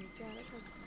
你家了看。